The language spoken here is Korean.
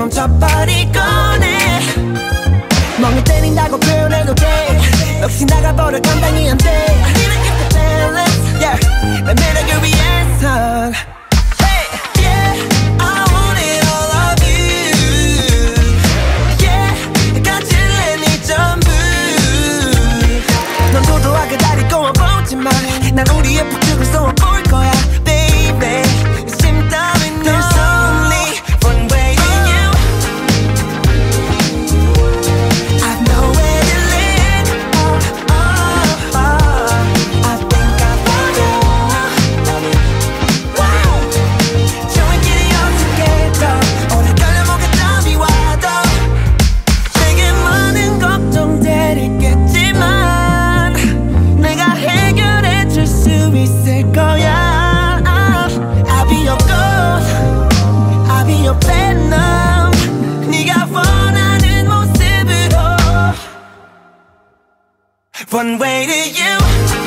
멈춰버릴 거네. 멍을 때린다고 표현해도 돼. 역시 나가버려 감당이 안돼. One way to you.